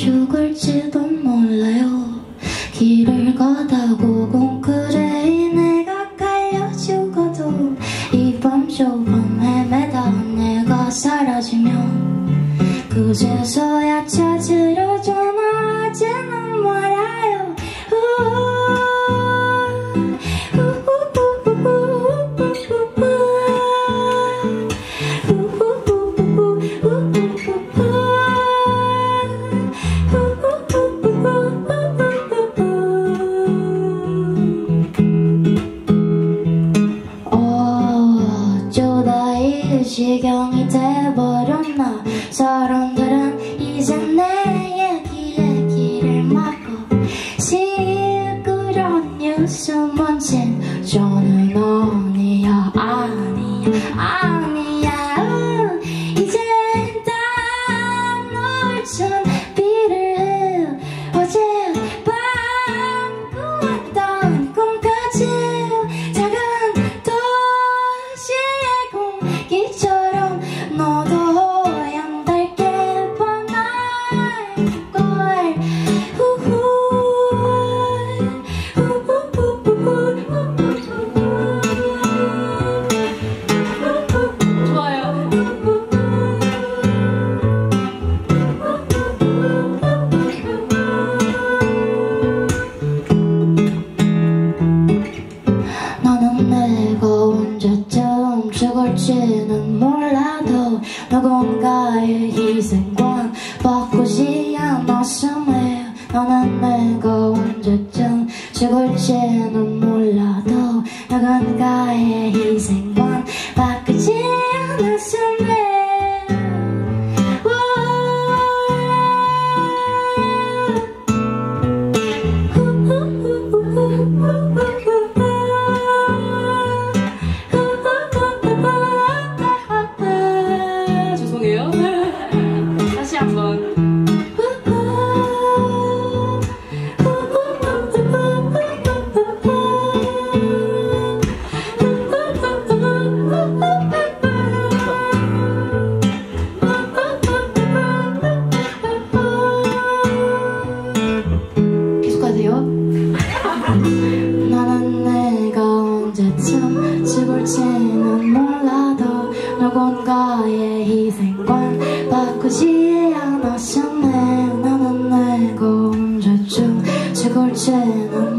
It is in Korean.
죽을지도 몰라요 길을 걷다고 공크레에 내가 깔려 죽어도 이밤주밤 헤매다. 내가 사라지면 그제서야 찾으려 줘 이 지경이 돼버렸나? 사람들은 이제 내 얘기에 귀를 막고 시끄러운 뉴스만 친 저는 아니야? 아니야. 아니야 누군가의 희생관 바꾸지 않았음에 나는 내가 언제쯤 죽을지는 몰라도 누군가의 희생 언제쯤 죽을지는 몰라도 누군가의 희생관 바꾸지 않았음에 나는 내가 언제쯤 죽을지는